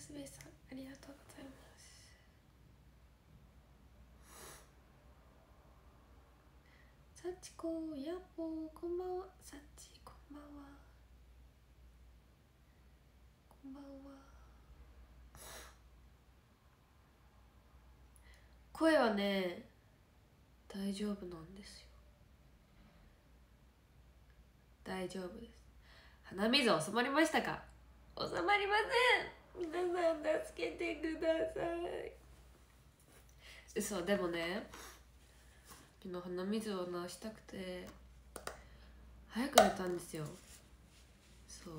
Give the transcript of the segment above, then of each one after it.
すべさんありがとうございますさちこやっぽーこんばんはさちこんばんはこんばんは声はね大丈夫なんですよ大丈夫です鼻水収まりましたか収まりません皆さん助けてください。嘘でもね昨日鼻水を治したくて早く寝たんですよ。そう。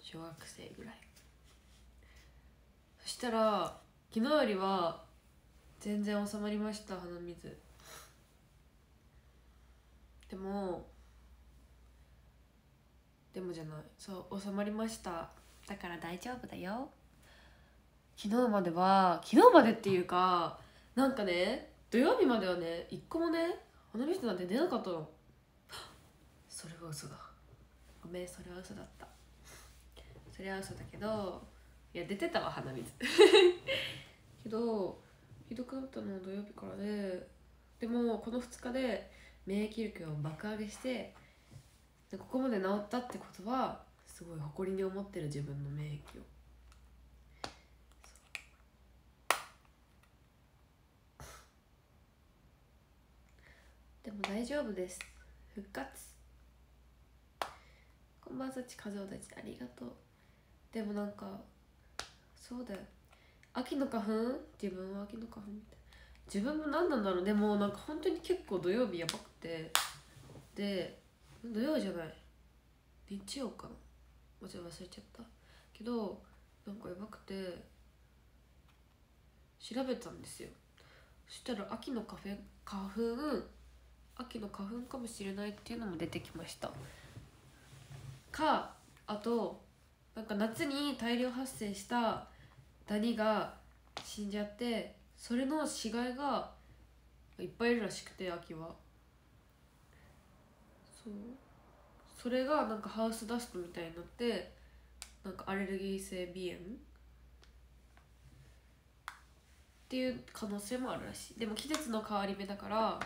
小学生ぐらい。そしたら昨日よりは全然収まりました鼻水。でもでもじゃない。そう収まりました。だから大丈夫だよ。昨日までは昨日までっていうかなんかね土曜日まではね一個もね鼻水なんて出なかったの。それは嘘だ。ごめんそれは嘘だった。それは嘘だけどいや出てたわ鼻水。けどひどくなったのは土曜日からででもこの2日で免疫力を爆上げしてでここまで治ったってことはすごい誇りに思ってる自分の免疫を。でも大丈夫です。復活。こんばんはさち風をたちありがとう。でもなんかそうだよ。秋の花粉？自分は秋の花粉みたい自分も何なんだろう？でもなんか本当に結構土曜日やばくて。で土曜じゃない。日曜かな。もちろん忘れちゃった。けどなんかやばくて調べたんですよ。そしたら秋の花粉花粉秋の花粉かもしれないっていうのも出てきました。かあとなんか夏に大量発生したダニが死んじゃってそれの死骸がいっぱいいるらしくて秋は。そう。それがなんかハウスダストみたいになってなんかアレルギー性鼻炎？っていう可能性もあるらしい。でも季節の変わり目だから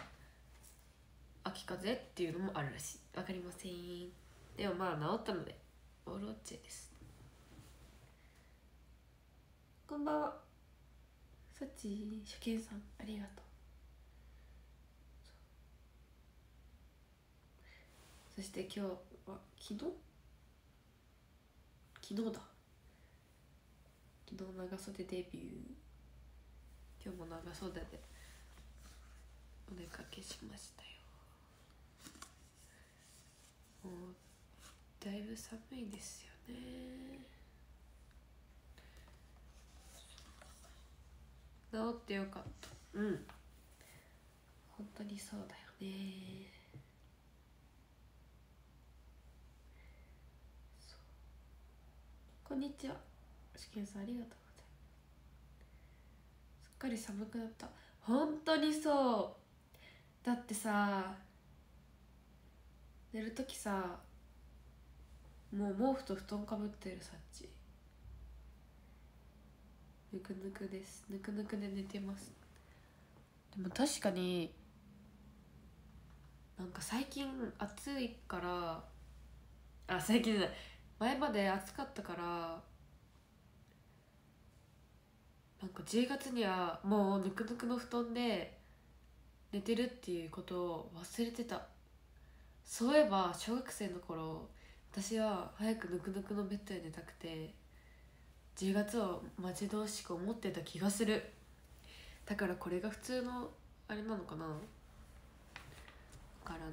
秋風邪っていうのもあるらしい。わかりません。でもまあ治ったのでオールオッチェです。こんばんは。さち初見さんありがとう。そして今日は昨日昨日だ。昨日長袖デビュー。今日も長袖で。お出かけしましたよ。もうだいぶ寒いですよね。治ってよかった。うん。本当にそうだよねこんにちは。試験さんありがとうございます。すっかり寒くなった。本当にそう。だってさ寝る時さもう毛布と布団かぶってるさっち。ぬくぬくです。ぬくぬくで寝てます。でも確かになんか最近暑いからあ最近じゃない前まで暑かったからなんか10月にはもうぬくぬくの布団で寝てるっていうことを忘れてた。そういえば小学生の頃私は早くぬくぬくのベッドで寝たくて10月を待ち遠しく思ってた気がする。だからこれが普通のあれなのかな？わからない。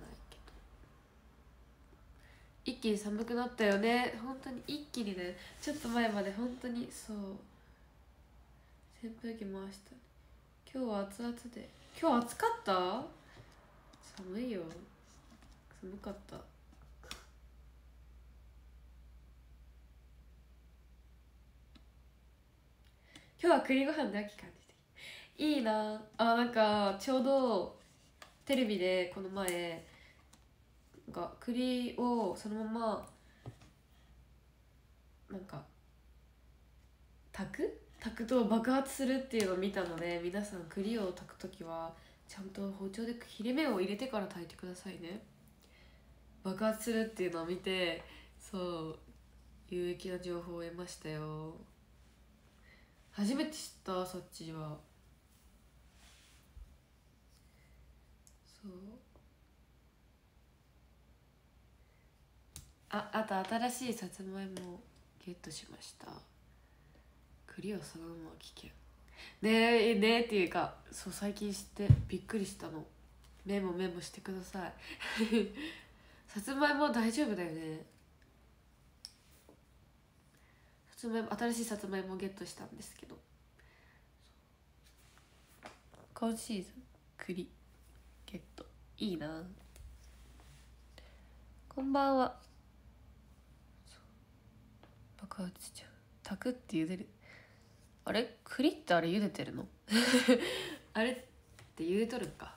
一気に寒くなったよね。本当に一気にねちょっと前まで本当にそう。扇風機回した。今日は熱々で。今日暑かった？寒いよ。寒かった。今日は栗ご飯で秋感じて。いいな。あなんかちょうどテレビでこの前が栗をそのままなんか炊く？炊くと爆発するっていうのを見たので皆さん栗を炊く時はちゃんと包丁で切れ目を入れてから炊いてくださいね。爆発するっていうのを見てそう有益な情報を得ましたよ。初めて知ったそっちは。そう。ああと新しいさつまいもゲットしました。栗をそのまま危険ねえねえっていうかそう最近知ってびっくりしたの。メモメモしてください。さつまいも大丈夫だよね。さつまいも新しいさつまいもゲットしたんですけど。今シーズン栗ゲット。いいな。こんばんは。爆発しちゃう炊くって茹でる。あれ？栗ってあれ茹でてるの？あれって茹でとるんか。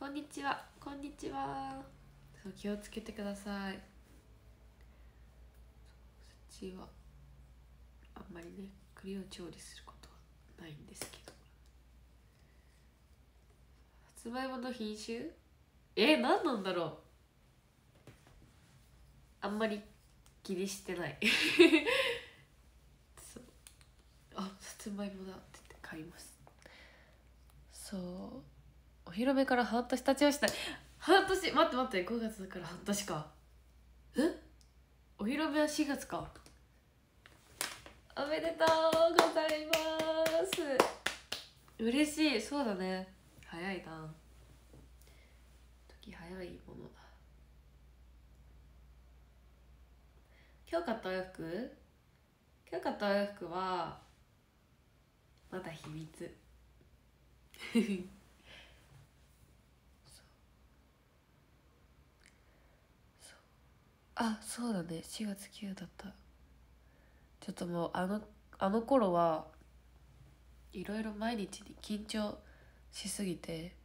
こんにちは。こんにちは。そう気をつけてください。そっちはあんまりね栗を調理することはないんですけど。さつまいもの品種？え何なんだろう。あんまり気にしてない。そう。あさつまいもだって言って買います。そう。お披露目から半年経ちました。半年待って待って5月だから半年か。え？お披露目は4月か。おめでとうございます。嬉しい。そうだね。早いな。時早いものだ今日買ったお洋服？今日買ったお洋服はまだ秘密。あそうだね。4月9だった。ちょっともうあのあの頃はいろいろ毎日に緊張しすぎて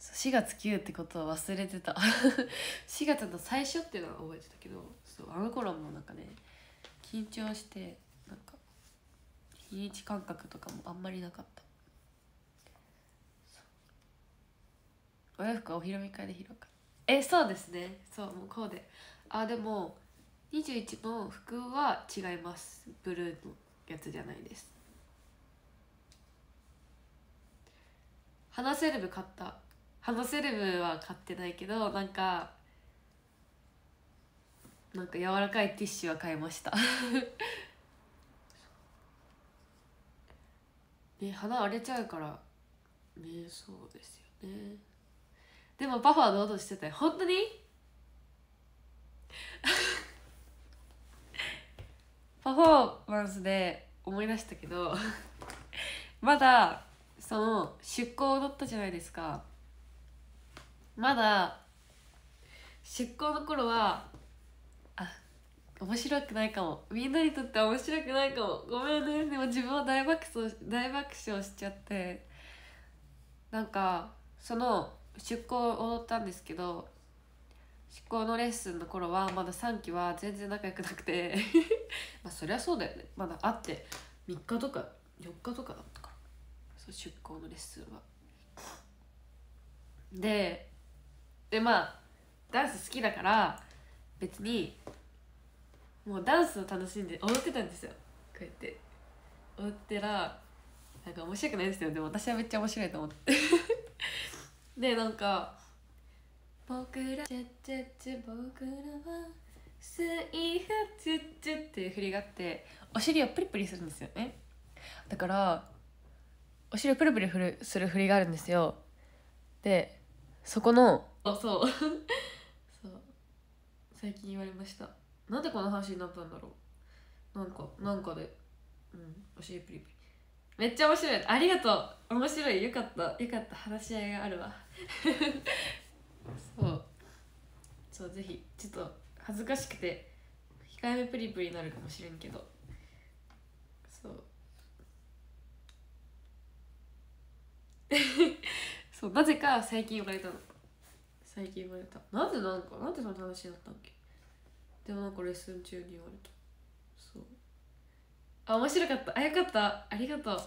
4月9ってことは忘れてた。4月の最初っていうのは覚えてたけどそうあの頃もなんかね緊張してなんか日にち感覚とかもあんまりなかった。お洋服はお披露目会で披露会えそうですね。そうもうこうで。あでも21の服は違います。ブルーのやつじゃないです。花セレブ買った。花セレブは買ってないけどなんかなんか柔らかいティッシュは買いました。ね鼻荒れちゃうから。ねそうですよね。でもパフは堂々してたよ。本当に？パフォーマンスで思い出したけど まだその出向だったじゃないですか。まだ出向の頃はあ面白くないかも。みんなにとって面白くないかも。ごめんね。でも自分は大爆笑大爆笑しちゃって。なんかその出向を踊ったんですけど出向のレッスンの頃はまだ3期は全然仲良くなくて。まあそりゃそうだよね。まだ会って3日とか4日とかだったから。そう出向のレッスンは。ででまあダンス好きだから別にもうダンスを楽しんで踊ってたんですよ。こうやって。踊ってらなんか面白くないですよ。でも私はめっちゃ面白いと思って。でなんか僕らチェチェチェ僕らは水フチュチュっていう振りがあってお尻をプリプリするんですよね。だからお尻をプリプリ振るする振りがあるんですよ。でそこのあそう。そう。最近言われましたなんでこの話になったんだろう。なんかなんかで。うんお尻プリプリめっちゃ面白い。ありがとう。面白い。よかった。よかった。話し合いがあるわ。そう。そうぜひ。ちょっと恥ずかしくて控えめプリプリになるかもしれんけど。そう。そうなぜか最近言われたの。最近言われた。なんでなんかなんでその話になったっけ？でもなんかレッスン中に言われた。そう。あ面白かった。あよかった。ありがとう。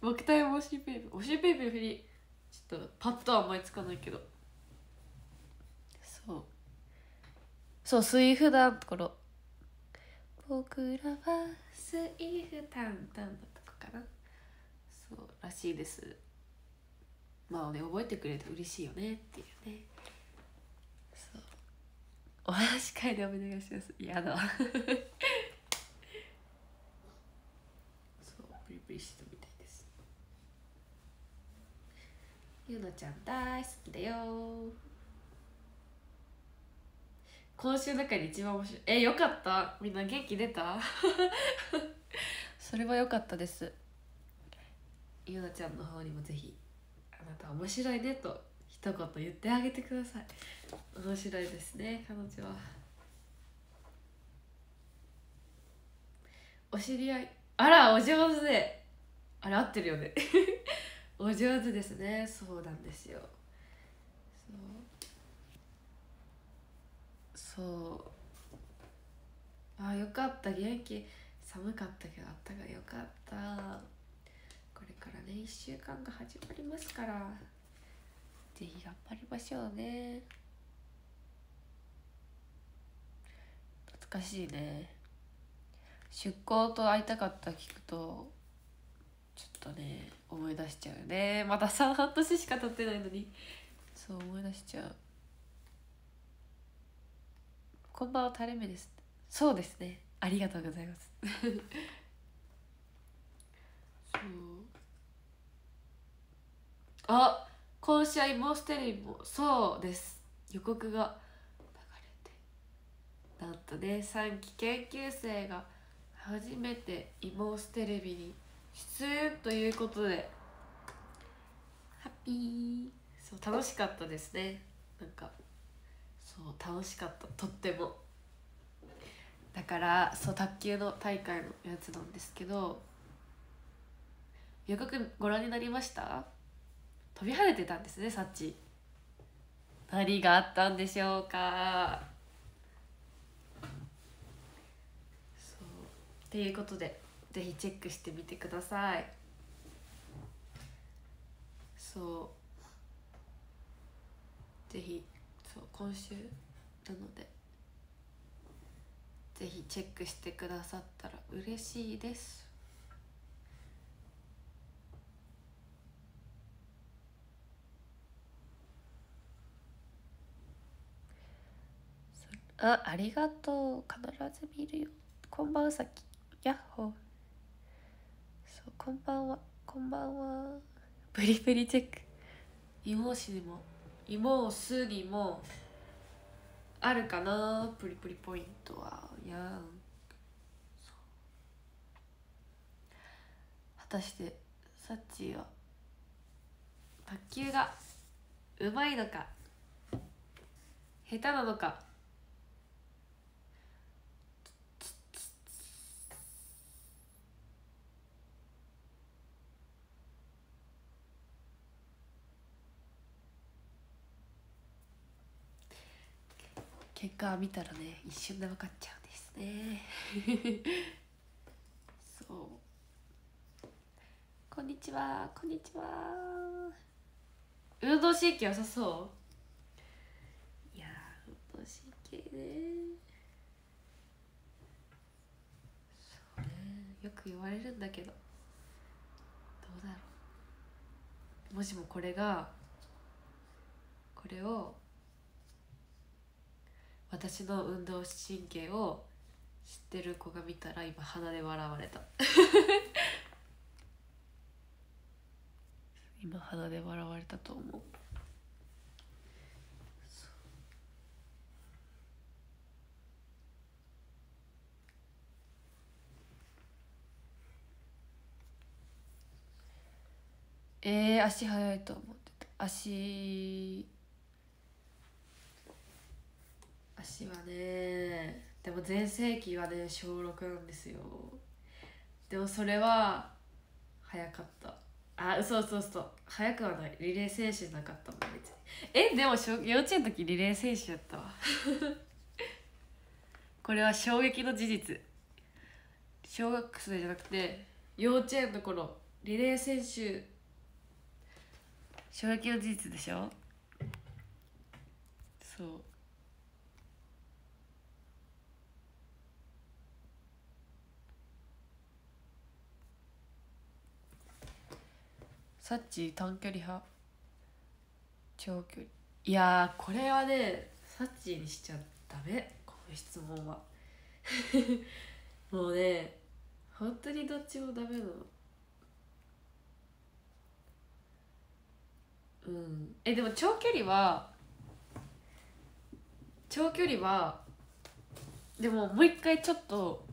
僕対も推しペープ推しペープの振りちょっとパッとは思いつかないけど。そう。そうスイフダンところ。僕らはスイフタンタンのとこかな。そうらしいです。まあね覚えてくれて嬉しいよねっていうねお話し会でお願いします。やだ。そうプリプリしてたみたいです。ゆなちゃん大好きだよ。今週の中で一番面白い。えよかった？みんな元気出た？それは良かったです。ゆなちゃんの方にもぜひあなた面白いねと一言言ってあげてください。面白いですね彼女は。お知り合い。あらお上手で。あれ合ってるよね。お上手ですね。そうなんですよ。そう。そう。あよかった。元気。寒かったけどあったがよかった。これからね1週間が始まりますから。ぜひ頑張りましょうね。懐かしいね。出向と会いたかった聞くとちょっとね思い出しちゃうね。まだ3半年しか経ってないのに。そう思い出しちゃう。こんばんは垂れ目です。そうですね。ありがとうございます。そう。あ今週はイモステレビもそうです。予告が流れて。なんとね3期研究生が初めてイモステレビに出演ということで。ハッピー。そう楽しかった。ですねなんかそう楽しかった。とっても。だからそう卓球の大会のやつなんですけど。予告ご覧になりました？飛び跳ねてたんですねサッチ。何があったんでしょうか。そう。っていうことでぜひチェックしてみてください。そう。ぜひそう今週なのでぜひチェックしてくださったら嬉しいです。あありがとう。必ず見るよ。こんばんはさきやっほ。ーそうこんばんは。こんばんは。ブリブリチェック。芋しにも芋すにもあるかな。プリプリポイントはやん。果たしてサッチーは卓球がうまいのか下手なのか。結果見たらね一瞬で分かっちゃうんですね。そう。こんにちはこんにちは。運動神経良さそう？いや運動神経ね。そうね。よく言われるんだけど。どうだろう。もしもこれがこれを私の運動神経を知ってる子が見たら今鼻で笑われた。今鼻で笑われたと思う。えー、足速いと思ってた。足足はねでも全盛期はね小6なんですよ。でもそれは早かった。あ嘘嘘嘘早くはない。リレー選手なかったもん別に。えでも幼稚園の時リレー選手やったわ。これは衝撃の事実。小学生じゃなくて幼稚園の頃リレー選手衝撃の事実でしょ？そうサッチ短距離派？長距離。いやこれはねサッチにしちゃダメ。この質問は。もうね本当にどっちもダメなの。うん。えでも長距離は長距離はでももう一回ちょっと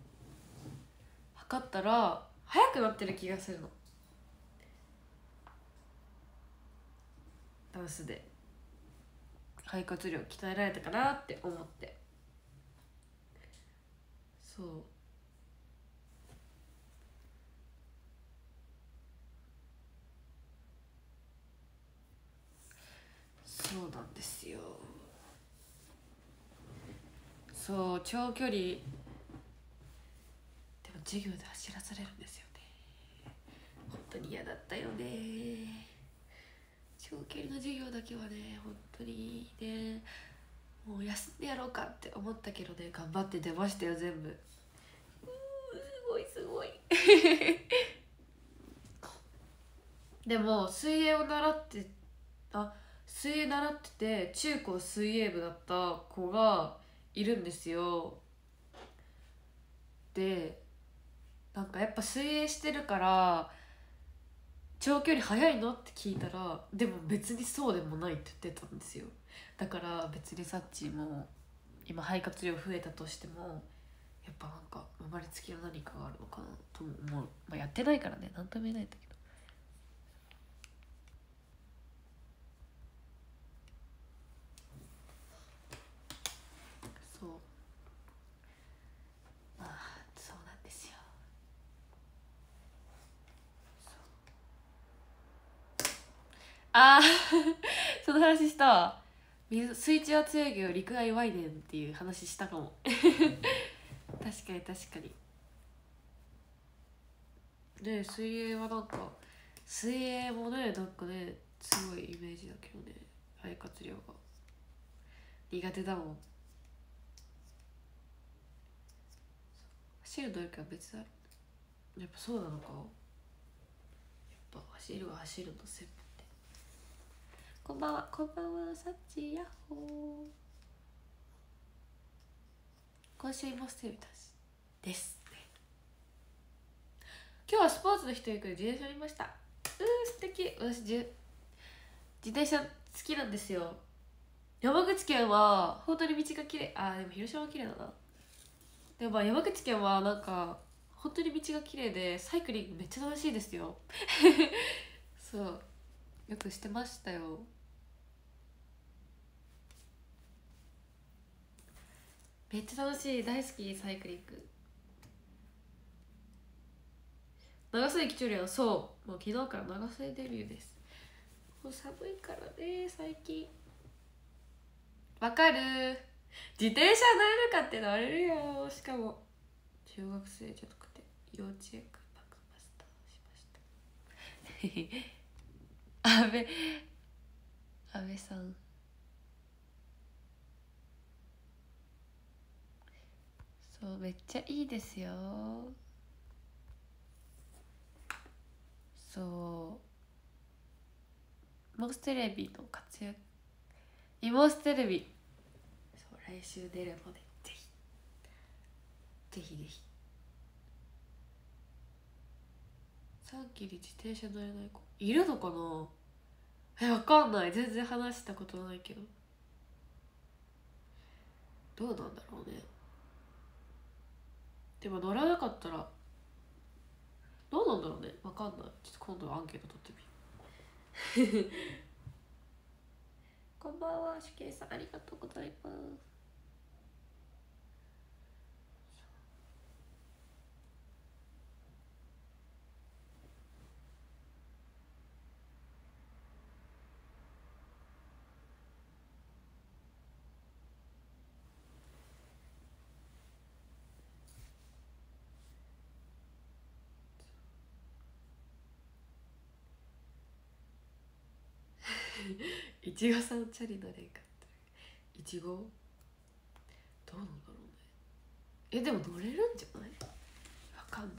測ったら速くなってる気がするの。ダンスで肺活量鍛えられたかなって思って。そう。そうなんですよ。そう長距離。でも授業で走らされるんですよね。本当に嫌だったよね。長距離の授業だけはね本当にねもう休んでやろうかって思ったけどね頑張って出ましたよ全部。うーすごいすごい。でも水泳を習ってあ水泳習ってて中高水泳部だった子がいるんですよ。でなんかやっぱ水泳してるから長距離速いの？って聞いたらでも別にそうでもないって言ってたんですよ。だから別にサッチも今肺活量増えたとしてもやっぱなんか生まれつきの何かがあるのかなとも思う、まあ、やってないからね。何とも言えないんだけどそうまあそうなんですよあー その話したわ。水水中は強いけど陸は弱いねんっていう話したかも。確かに確かに。で水泳はなんか水泳もねなんかねすごいイメージだけどね。肺活量が。苦手だもん。走る能力は別だ。ろやっぱそうなのか。やっぱ走るは走るの専門ってこんばんはこんばんはサッチヤッホー。今週もステルタスです今日はスポーツの日ということで自転車乗りました。うー素敵。私じゅ自転車好きなんですよ。山口県は本当に道が綺麗。あーでも広島は綺麗だな。でもまあ山口県はなんか本当に道が綺麗でサイクリングめっちゃ楽しいですよ。そう。よくしてましたよ。めっちゃ楽しい。大好きサイクリング長袖着ちょるやんそう。もう昨日から長袖デビューです。もう寒いからね最近。わかる。自転車乗れるかって乗れるよしかも。中学生じゃなくて幼稚園からバックマスターしました。安倍安倍さん。そうめっちゃいいですよ。そう。モステレビの活躍。イモステレビ。そう来週出るのでぜひ。ぜひぜひ。3期に自転車乗れない子。いるのかな？えわかんない。全然話したことないけど。どうなんだろうね。でも乗らなかったらどうなんだろうね。わかんない。ちょっと今度アンケート取ってみ こんばんは、主計さん、ありがとうございます。いちごさんチャリ乗れんかった。いちごどうなんだろうね。えでも乗れるんじゃない？わかんない。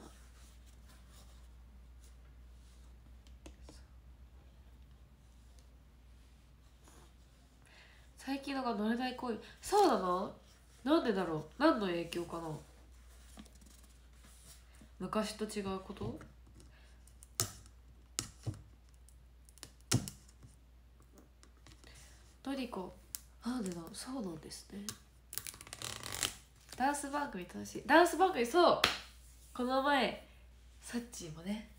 最近なんか乗れない行為そうだななんでだろう？何の影響かな？昔と違うこと？トリコ。なんでだそうなんですね。ダンス番組楽しい。ダンス番組そう。この前サッチーもね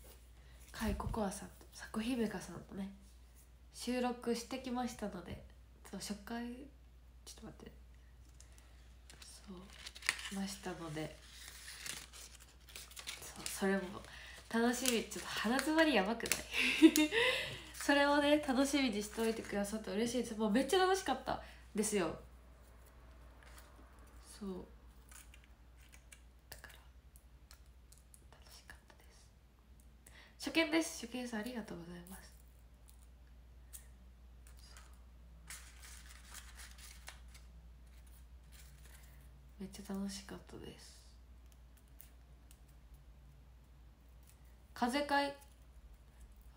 カイココアさんと佐古姫香さんとね収録してきましたのでそう初回ちょっと待って。そうましたので。そうそれも楽しみ。ちょっと鼻詰まりやばくない？それをね楽しみにしておいてくださって嬉しいです。もうめっちゃ楽しかった。ですよ。そう。だから楽しかったです。初見です。初見さんありがとうございます。めっちゃ楽しかったです。風会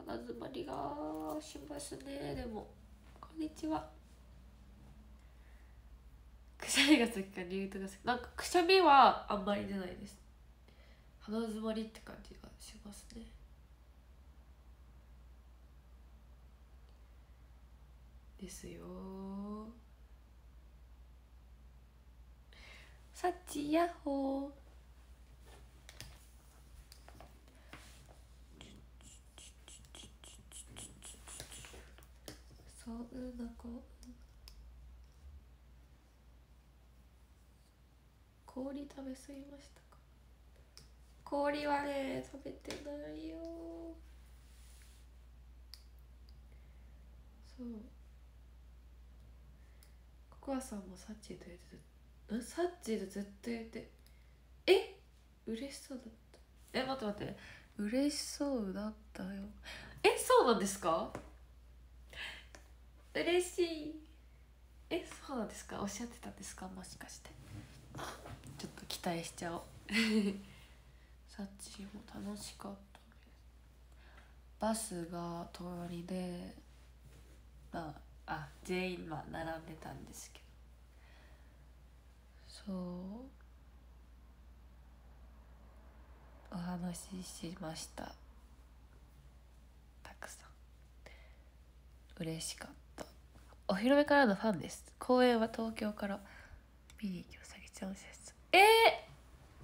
鼻づまりがしますね。でもこんにちは。くしゃみが先か理由とか先なんかくしゃみはあんまり出ないです。鼻づまりって感じがしますね。ですよ。サッチヤッホー。そんな子氷食べ過ぎましたか？氷はね食べてないよ。そう。ココアさんもサッチーと言ってた。んサッチーとずっと言って。え？嬉しそうだった。え待って待って。嬉しそうだったよ。えそうなんですか？嬉しい。えそうなんですか？おっしゃってたんですか？もしかして。ちょっと期待しちゃおう。サッチも楽しかったバスが隣でまああ全員まあ並んでたんですけど。そう。お話ししました。たくさん。嬉しかった。お披露目からのファンです。公演は東京から。見に行きました。ちゃん説えー、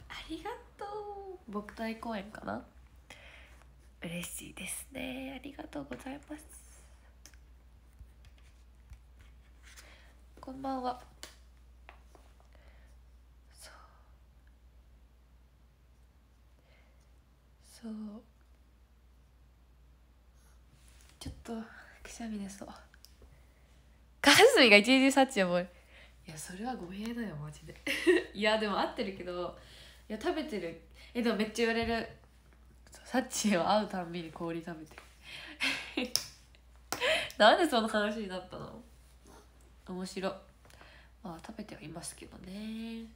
ありがとう。僕大公演かな？嬉しいですね。ありがとうございます。こんばんは。そう。そう。ちょっとくしゃみですわカスミが一日サッチ覚えいやそれは語弊だよマジで。いやでも合ってるけどいや食べてる。えでもめっちゃ言われる。サッチーは会うたんびに氷食べてる。なんでその話になったの？面白まあ食べてはいますけどね。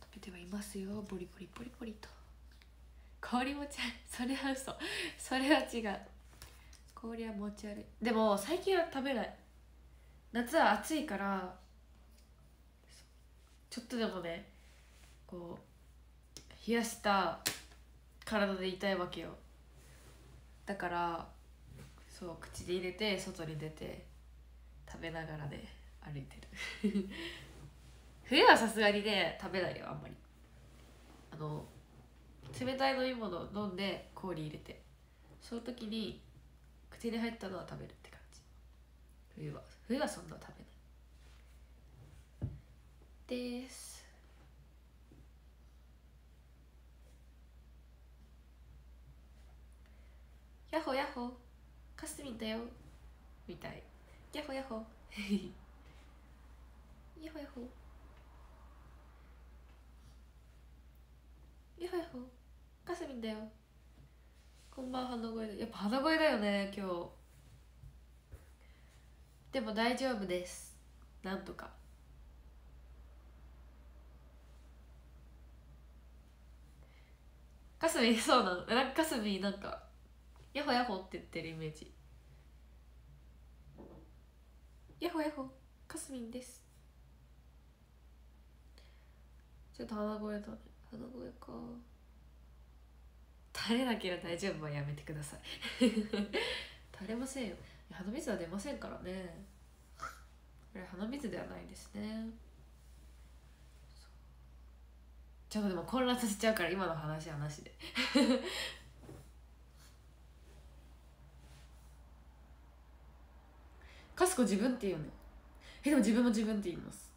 食べてはいますよ。ボリボリボリボリと。氷持ち悪いそれは嘘。それは違う。氷は持ち悪い。でも最近は食べない。夏は暑いからちょっとでもねこう冷やした体で痛いわけよ。だからそう口で入れて外に出て食べながらね歩いてる。冬はさすがにね食べないよあんまり。あの冷たい飲み物飲んで氷入れてその時に口に入ったのは食べるって感じ。冬は冬はそんな食べない。です。ヤッホヤッホカスミンだよ。みたい。ヤッホヤッホヤホヤホーやほやほかすみんだよ。こんばんは鼻声だ。やっぱ鼻声だよね今日。でも大丈夫です。なんとか。かすみそうなの。なんかかすみなんかヤホヤホって言ってるイメージ。ヤホヤホかすみんです。ちょっと鼻声だね。鼻声か。垂れなければ大丈夫はやめてください。垂れませんよ。鼻水は出ませんからね。これ鼻水ではないですね。ちょっとでも混乱させちゃうから今の話はなしで。かすこ自分って言うのえでも自分も自分って言います。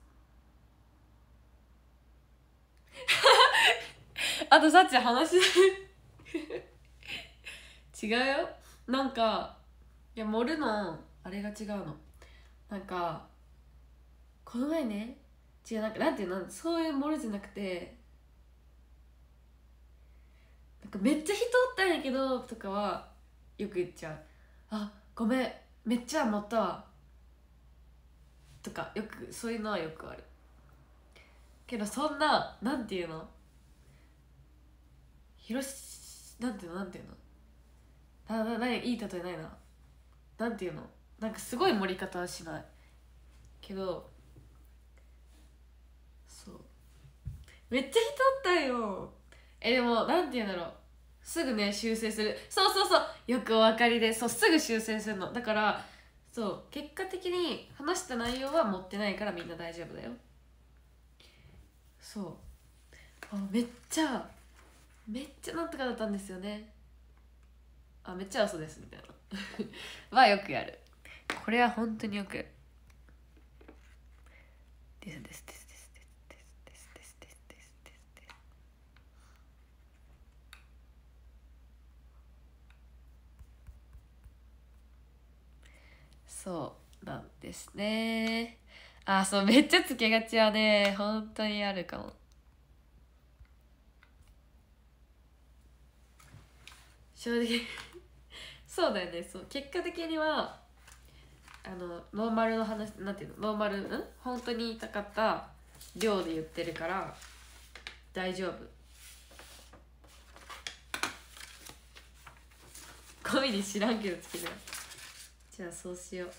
あとさっち話 違うよ。なんかいや盛るのあれが違うの。なんかこの前ね違うなんかなんていうのそういう盛るじゃなくてなんかめっちゃ人おったんやけどとかはよく言っちゃう。あごめんめっちゃ盛ったわ。とかよくそういうのはよくある。けどそんななんていうの？広しなんていうの？なんていうの？ななないいい例えないな。なんていうの？なんかすごい盛り方はしない。けどそう。めっちゃ人ったよ。えでもなんて言うんだろう。すぐね修正する。そうそうそう。よくお分かりでそうすぐ修正するの。だからそう結果的に話した内容は持ってないからみんな大丈夫だよ。そう。あめっちゃめっちゃなんとかだったんですよね。あめっちゃ嘘ですみたいな。はよくやる。これは本当によくやる。ですですですですですですですですですですですそうなんですねあそうめっちゃつけがちはね本当にあるかも正直 そうだよね。そう。結果的にはあのノーマルの話なんていうの？ノーマルうん？本当に言いたかった量で言ってるから大丈夫。コミに知らんけどつけないじゃあそうしよう。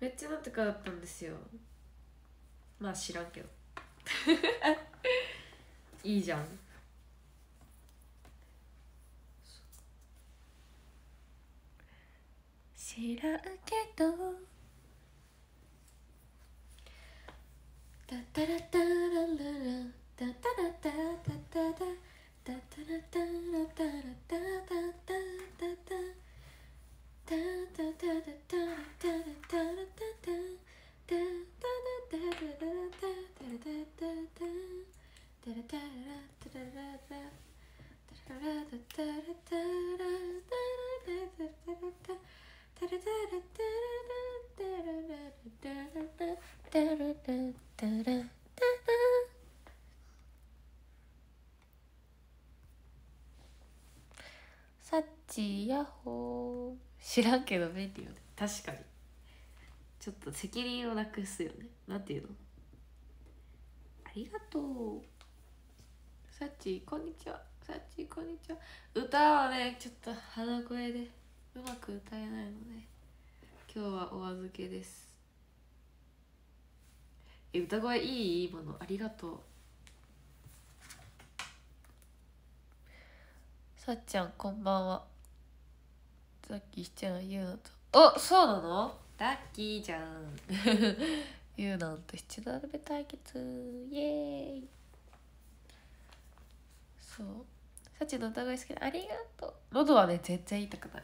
めっちゃなんとかだったんですよ。まあ知らんけど。いいじゃん。知らんけど。タタラタラララタタラタタタタタタラタラタラタタタタタタタタタタタタタタタタタタタタラタラタラタラ。タラタラタラ。タラタサッチヤホー知らんけど便利よね確かにちょっと責任をなくすよねなんていうの？ありがとうサッチこんにちはサッチこんにちは歌はねちょっと鼻声で。うまく歌えないので今日はお預けです。え歌声いい今のありがとう。さっちゃんこんばんは。さっきしちゃんゆうなんと。おそうなの？ラッキーじゃん。ゆうなんと七度鍋対決。イエーイ。そう。さっちの歌声好きでありがとう。喉はね全然痛くない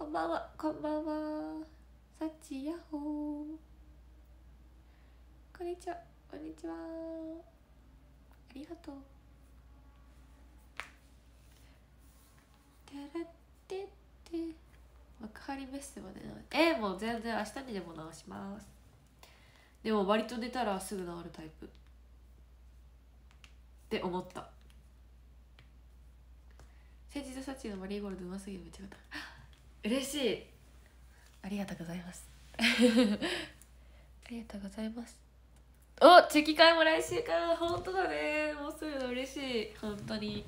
こんばんは。こんばんは。さっちやほー。こんにちは。こんにちは。ありがとう。てらってって。幕張メッセまでなえー、もう全然明日にでも直します。でも割と出たらすぐ治るタイプ。って思った。先日サチのマリーゴールドうますぎるめっちゃかった。嬉しい。ありがとうございます。ありがとうございます。おチェキ会も来週か。本当だね。もうそういうの嬉しい。本当に。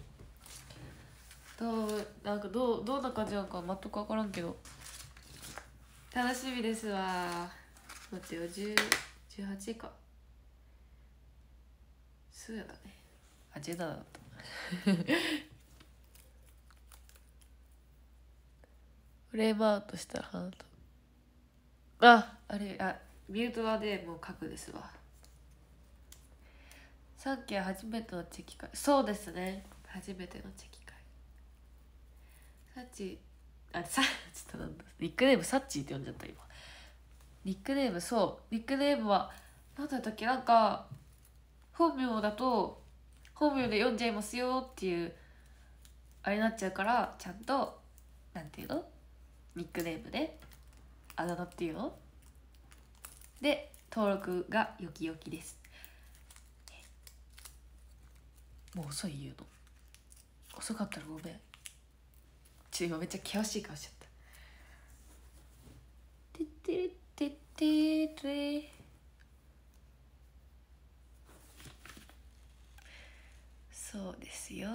どうなんかどうどんな感じなのか全く分からんけど。楽しみですわ。待ってよ。10 18か。そうやだね。あ17だった フレームアウトしたらハート。ああれあミュートはでもう書くですわ。サンキュー初めてのチェキ会。そうですね。初めてのチェキ会。サッチあさ ちょっとなんだニックネームサッチって呼んじゃった今。ニックネームそう。ニックネームは何だったっけ？なんか本名だと本名で読んじゃいますよっていうあれになっちゃうからちゃんとなんていうの？ニックネームであだ名っていうの？で登録がよきよきです。もう遅い言うの？遅かったらごめん。ちょ今めっちゃ険しい顔しちゃった。てってれてってれそうですよ。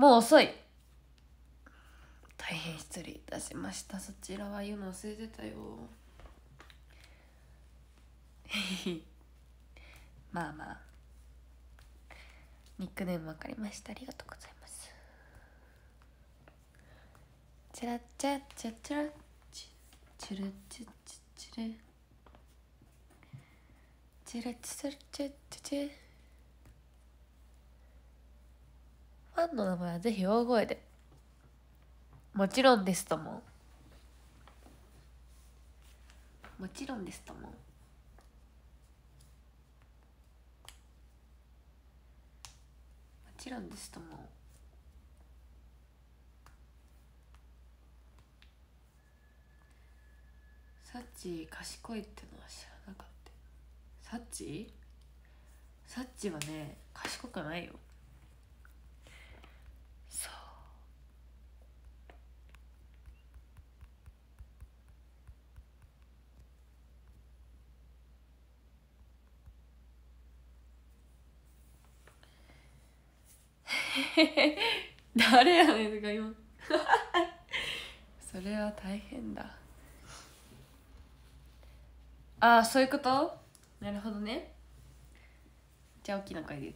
もう遅い。大変失礼いたしました。そちらは言うの忘れてたよ。まあまあ。ニックネーム分かりました。ありがとうございます。チラッチャッチャチャラチチルチチチルチ。ラチチラチャチチ。ファンの名前はぜひ大声で。もちろんですとも。もちろんですとも。もちろんですとも。サッチ賢いってのは知らなかった。サッチサッチはね賢くないよそう 誰やねんとか今 それは大変だ。ああそういうこと？なるほどね。じゃあ大きな声で。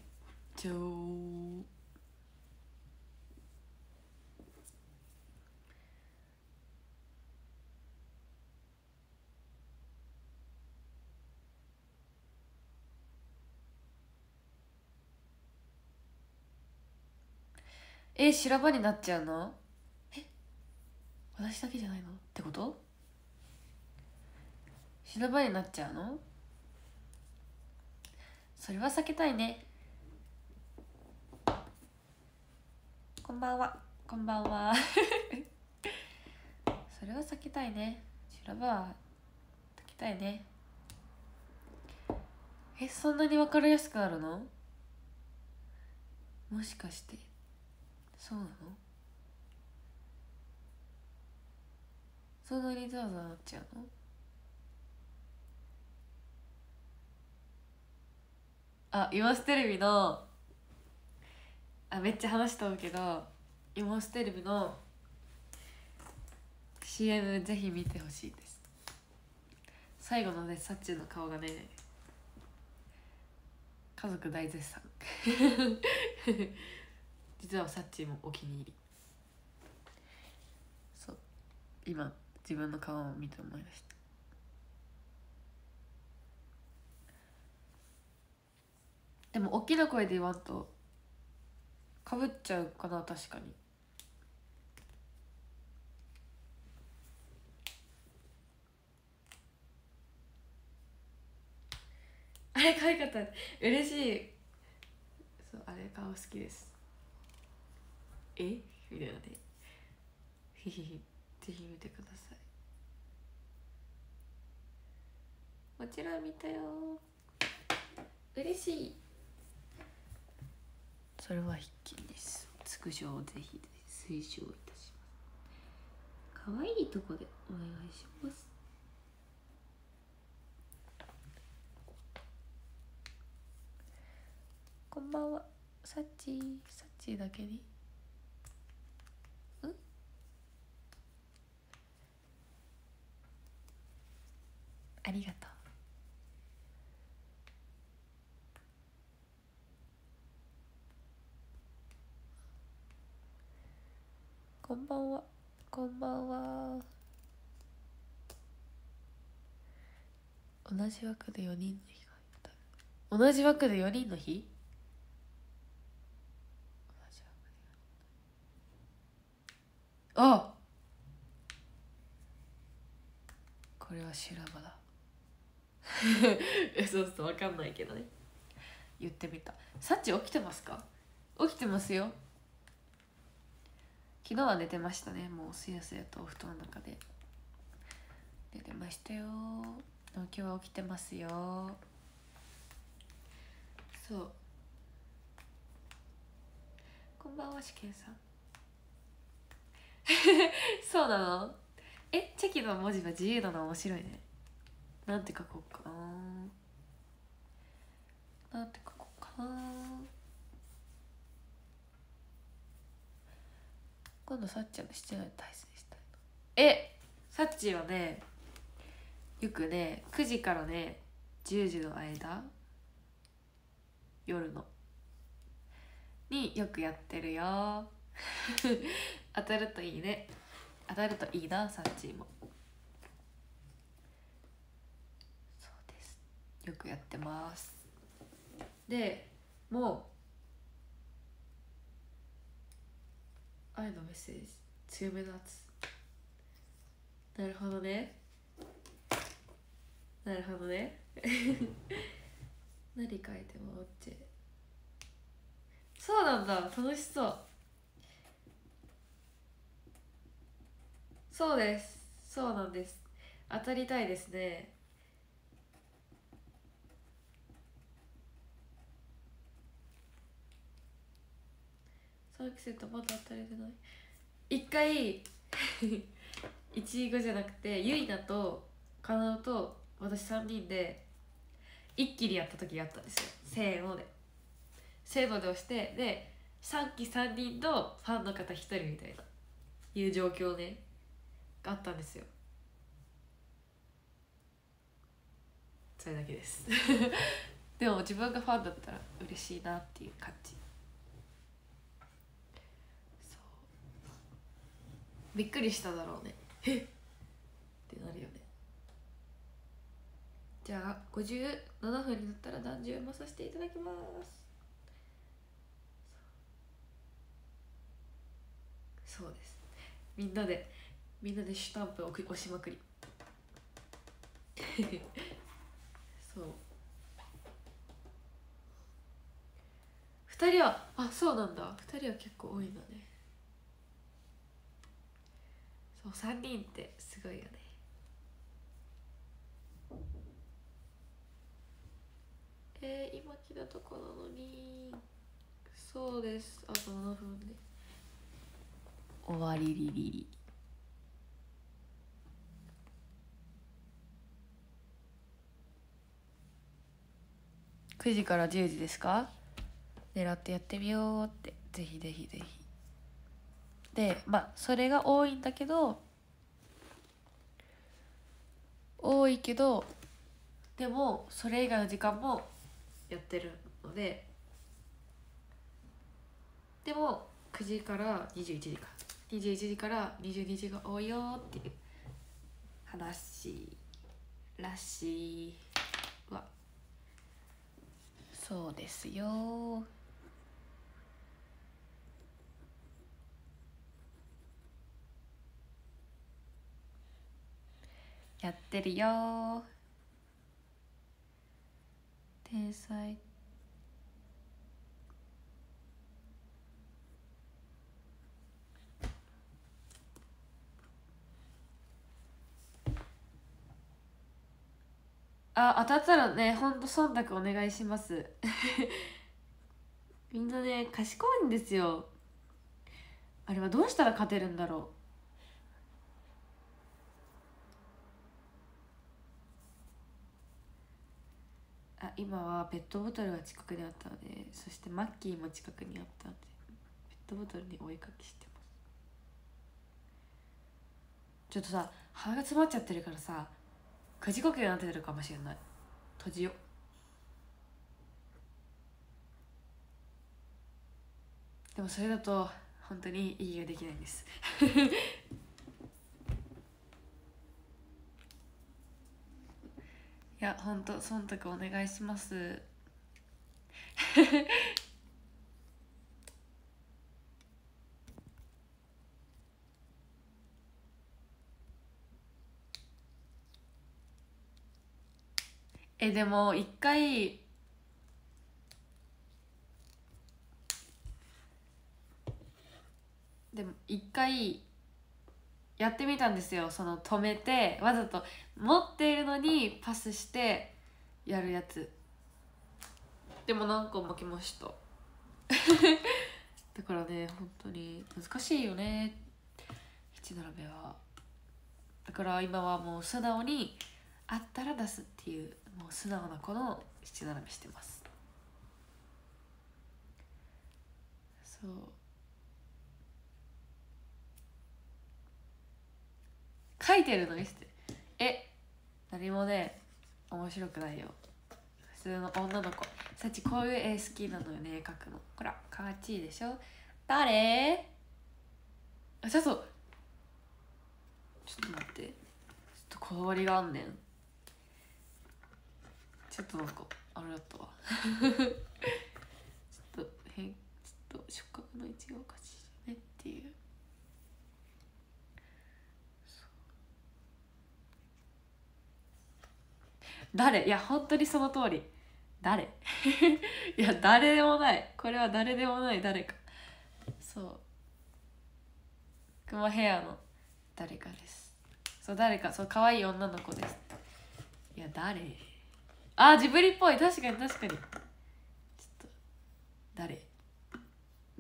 ちょーえ修羅場になっちゃうの？え？私だけじゃないの？ってこと？修羅場になっちゃうの？それは避けたいね。こんばんは。こんばんは。それは避けたいね。修羅場は避けたいね。えそんなに分かりやすくなるの？もしかしてそうなの？そんなにザワザワなっちゃうの？あイモステレビのあめっちゃ話しとうけどイモステレビの CM ぜひ見てほしいです。最後のねサッチの顔がね家族大絶賛。実はサッチーもお気に入り。そう。今自分の顔を見て思い出した。でも大きな声で言わんとかぶっちゃうかな確かに。あれ可愛かった。嬉しい。れ顔好きですえ？みたいなね。ひひひ。ぜひ見てください。もちろん見たよ。嬉しい。それは必見です。スクショをぜひ推奨いたします。可愛いとこでお願いします。こんばんは。サッチー。サッチーだけにんありがとう。こんばんは。こんばんは。同じ枠で4人の日が当た。同じ枠で4人の日？あこれは修羅場だ。えそうそう分かんないけどね。言ってみた。サチ起きてますか？起きてますよ。昨日は寝てましたね。もうすやすやとお布団の中で。寝てましたよ。今日は起きてますよ。そう。こんばんはしけんさん。そうなの？えチェキの文字は自由なの面白いね。なんて書こうかな。なんて書こうかな。今度さっちゃんの7年対戦したいの。えさっちはねよくね9時からね10時の間夜の。によくやってるよ。当たるといいね。当たるといいなさっちもそうですよくやってます。でもう愛のメッセージ。強めのやつ。なるほどね。なるほどね。何書いてもオッチそうなんだ。楽しそう。そうです。そうなんです。当たりたいですね。3期生とまだ当たれてない。一回1位5じゃなくてゆいなとかなおと私3人で一気にやった時があったんですよ。せーので。せーので押してで3期3人とファンの方1人みたいないう状況ねがあったんですよ。それだけです。でも自分がファンだったら嬉しいなっていう感じ。びっくりしただろうね。えっ。ってなるよね。じゃあ57分になったら何十読まさせていただきます。そうです。みんなでみんなでシュタンプを押しまくり。そう。2人はあそうなんだ。2人は結構多いんだね。そう3人ってすごいよね。えー、今来たとこなのにそうです。あと7分で。終わりりりり。9時から10時ですか？狙ってやってみようって。ぜひぜひぜひでまあそれが多いんだけど多いけどでもそれ以外の時間もやってるのででも9時から21時か。21時から22時が多いよっていう話らしいわ。そうですよ。やってるよ。天才。あ当たったらねほんと忖度お願いします。みんなね賢いんですよ。あれはどうしたら勝てるんだろう。あ今はペットボトルが近くにあったのでそしてマッキーも近くにあったのでペットボトルにお絵かきしてます。ちょっとさ鼻が詰まっちゃってるからさ口呼吸になってるかもしれない。閉じよでもそれだと本当に息ができないんです。いや本当忖度お願いします。えでも一回でも一回やってみたんですよ。その止めてわざと持っているのにパスしてやるやつ。でも何個も来ました。だからね本当に難しいよね。七並べは。だから今はもう素直にあったら出すっていうもう素直な子の七並べしてます。そう。書いてるの見せて。え何もね面白くないよ。普通の女の子。さっきこういう絵好きなのよね描くの。ほらかわちいでしょ。誰？あちょっとちょっと待って。ちょっとこだわりがあんねん。ちょっとなんかあれだったわ。ちょっと変ちょっと触覚の位置がおかしいねっていう。誰？いや本当にその通り。誰？いや誰でもない。これは誰でもない。誰か。そう。クマヘアの誰かです。そう誰か。そう可愛い女の子です。いや誰？あジブリっぽい。確かに確かに。ちょっと誰？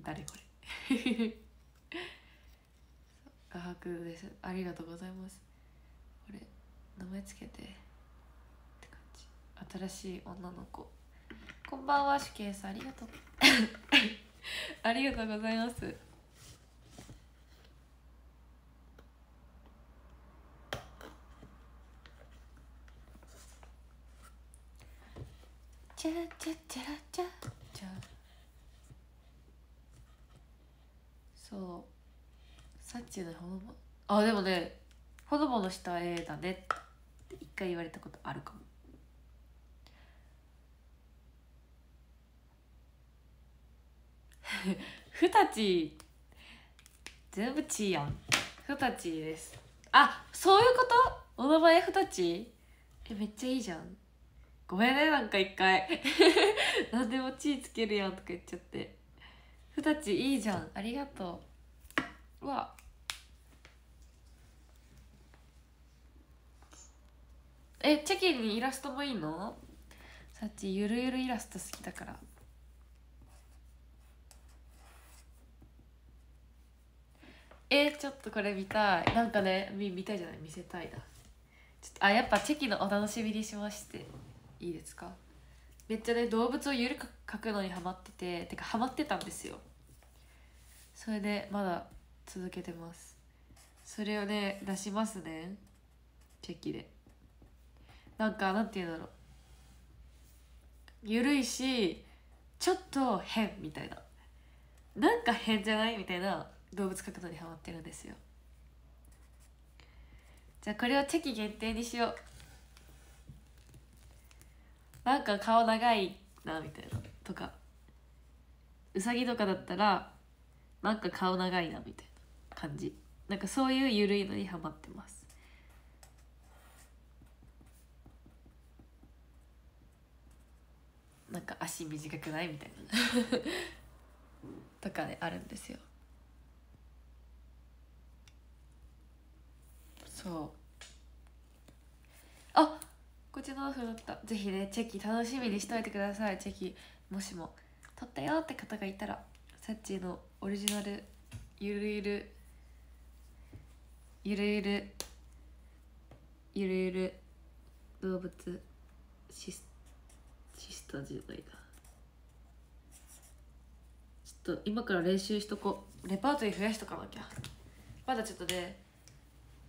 誰これ？画伯です。ありがとうございます。これ名前つけて。新しい女の子。こんばんはシュケイさんありがとう。ありがとうございます。チャチャチャチャチャ。そう。サッチのほのぼ。あでもねほのぼのした絵だね。って一回言われたことあるかも。ふたち全部ちやん。ふたちです。あそういうこと？お名前ふたちえめっちゃいいじゃん。ごめんねなんか一回。何でもちつけるやんとか言っちゃって。ふたちいいじゃん。ありがとう。うわ。えチェキにイラストもいいの？さっちゆるゆるイラスト好きだから。えちょっとこれ見たい。なんかね見見たいじゃない？見せたいだちょっとあやっぱチェキのお楽しみにしまして。いいですか？めっちゃね動物をゆるく描くのにハマってて。てかハマってたんですよ。それでまだ続けてます。それをね出しますね。チェキで。なんかなんて言うんだろう。ゆるいしちょっと変みたいな。なんか変じゃない？みたいな。動物描くのにハマってるんですよ。じゃあこれをチェキ限定にしよう。なんか顔長いなみたいなとか。うさぎとかだったらなんか顔長いなみたいな感じ。なんかそういうゆるいのにハマってます。なんか足短くないみたいな とかねあるんですよ。そう。あこっちの風だった。ぜひねチェキ楽しみにしといてください。チェキもしも。撮ったよって方がいたらサッチーのオリジナルゆるゆるゆるゆるゆるゆる動物シスシスタじゃないなちょっと今から練習しとこう。レパートリー増やしとかなきゃ。まだちょっとね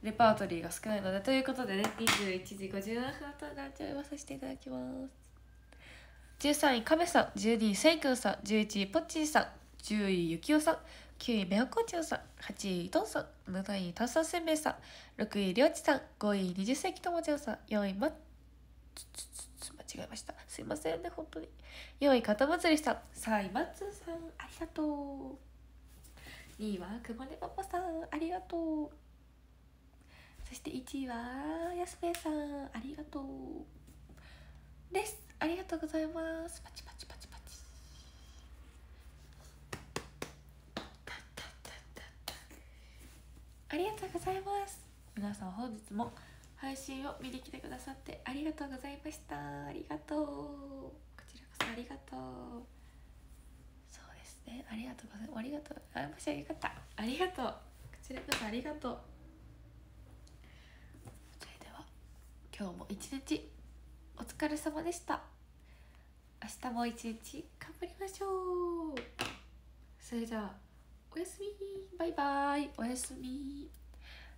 レパートリーが少ないのでということでね21時57分となっちゃいまさせていただきます13位亀さん。12位せいくんさん。11位ぽっちーさん。10位ゆきおさん。9位めおこちゅんさん。8位とんさん。7位たんさんせんべいさん。6位りょうちさん。5位20世紀ともちゃんさん。4位まつつつつ間違えました。すいませんね本当に。4位かたまつりさん。3位まつさんありがとう。2位はくまねパパさん。ありがとう。そして1位はやすぺいさんありがとうです。ありがとうございます。パチパチパチパチ。ありがとうございます。皆さん本日も配信を見に来てくださってありがとうございました。ありがとう。こちらこそありがとう。そうですね。ありがとうございます。ありがとう。あもしよかったありがとう。こちらこそありがとうそれでは今日も一日お疲れ様でした。明日も一日頑張りましょう。それじゃあおやすみ。バイバイ。おやすみ。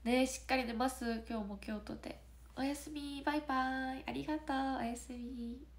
ねしっかり寝ます。今日も京都で。おやすみ。バイバイ。ありがとう。おやすみ。